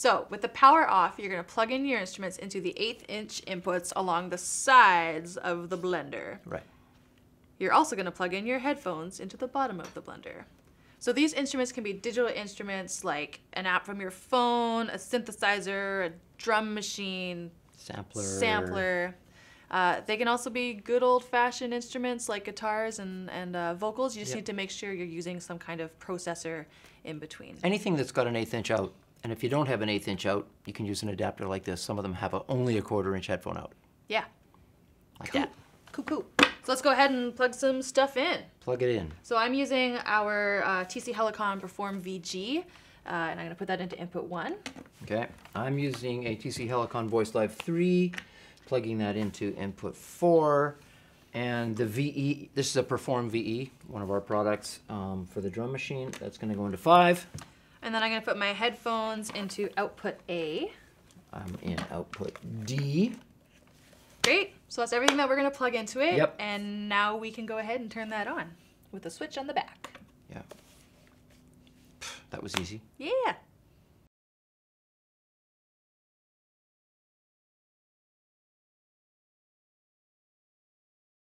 So with the power off, you're gonna plug in your instruments into the eighth inch inputs along the sides of the blender. Right. You're also gonna plug in your headphones into the bottom of the blender. So these instruments can be digital instruments like an app from your phone, a synthesizer, a drum machine, Sampler. sampler. Uh, they can also be good old fashioned instruments like guitars and, and uh, vocals. You just Yep. need to make sure you're using some kind of processor in between. Anything that's got an eighth inch out, and if you don't have an eighth inch out, you can use an adapter like this. Some of them have a, only a quarter inch headphone out, Yeah. like Cool. that. Cool, cool. So let's go ahead and plug some stuff in. Plug it in. So I'm using our uh, TC Helicon Perform VG, uh, and I'm gonna put that into input one. Okay. I'm using a TC Helicon Voice Live 3, plugging that into input 4. And the VE, this is a Perform VE, one of our products um, for the drum machine. That's going to go into 5. And then I'm gonna put my headphones into output A. I'm in output D. Great. So that's everything that we're gonna plug into it. Yep. And now we can go ahead and turn that on with a switch on the back. Yeah. That was easy. Yeah.